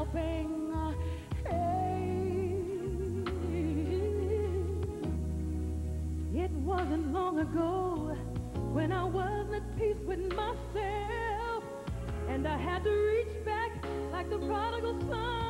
helping. It wasn't long ago when I wasn't at peace with myself, and I had to reach back like the prodigal son.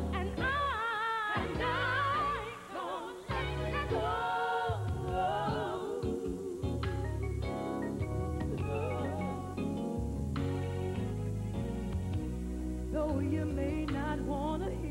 you may not want to hear.